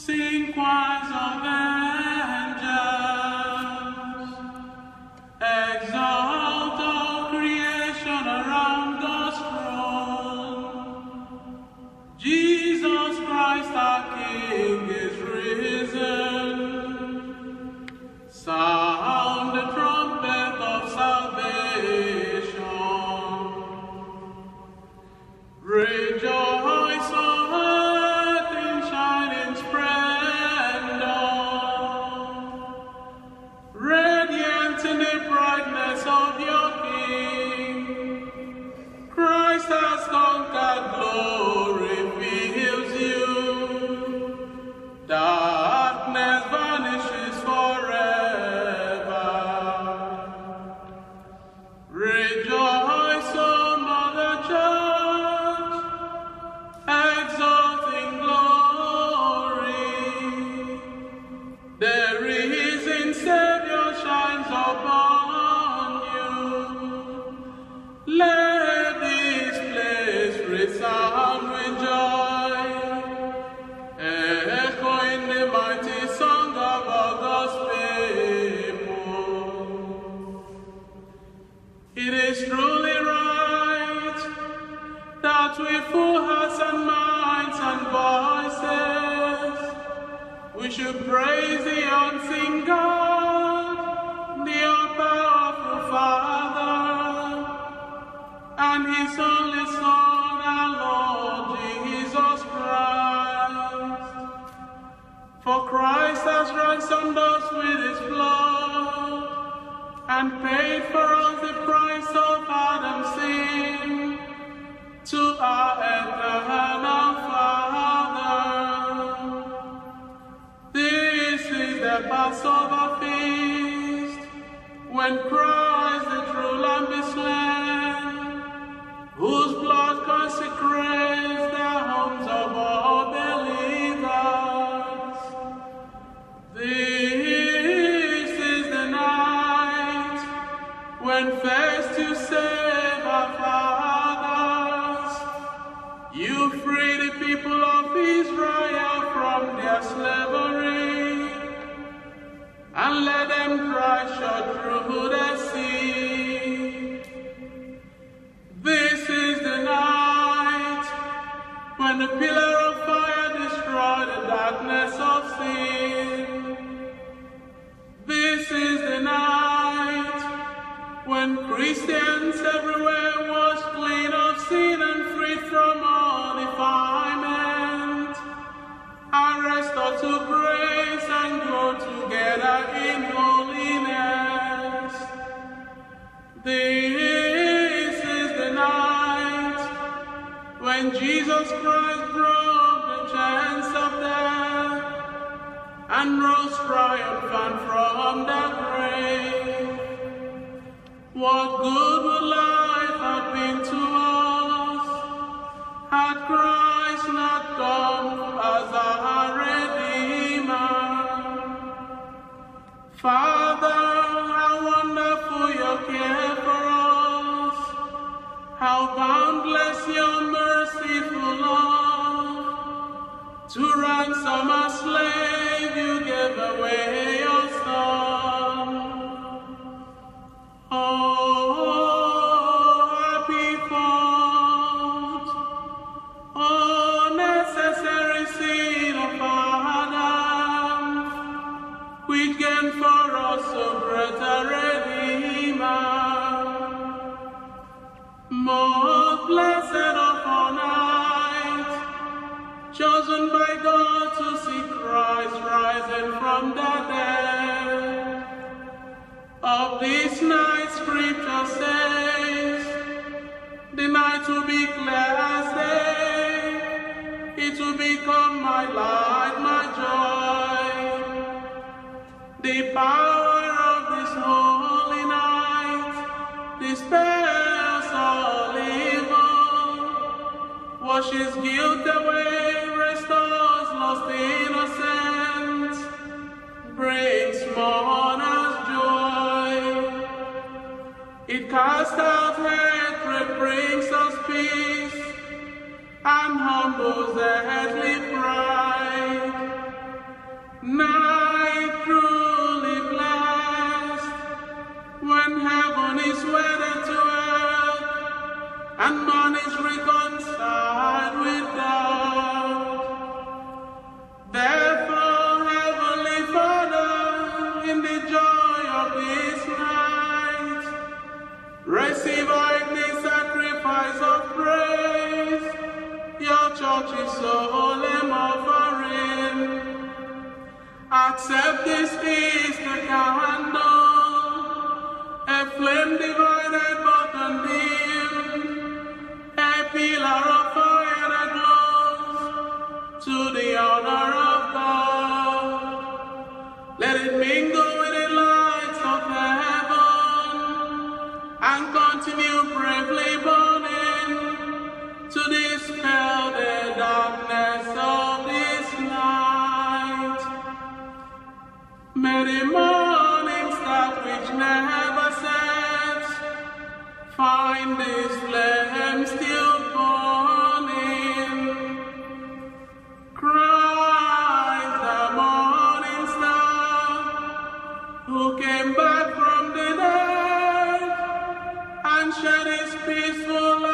sim, quais amen. Should praise the unseen God, His only Son, when first you save our fathers. You free the people of Israel from their slavery and let them crash out through the sea. This is the night when the pillar Christians everywhere was clean of sin and free from all defilement, are restored to grace and grow together in holiness. This is the night when Jesus Christ broke the chains of death and rose triumphant from the grave. What good would life have been to us had Christ not come as our Redeemer? Father, how wonderful your care for us, how boundless your merciful love. To ransom a slave, you gave away your son. For us a greater Redeemer. Most blessed of all night, chosen by God to see Christ rising from the dead. Of this night, Scripture says, the night will be clear as day, it will become my light, my power of this holy night dispels all evil, washes guilt away, restores lost innocence, brings mourners joy. It casts out hatred, brings us peace, and humbles the earthly pride. Night blessed, when heaven is wedded to earth, and man is reconciled with God. Therefore, Heavenly Father, in the joy of this night, receive our evening sacrifice of praise, your church's solemn offering. Accept this is the flame divided but undimmed, a pillar of fire that glows to the honor of God. Let it mingle with the lights of heaven and continue bravely and his peaceful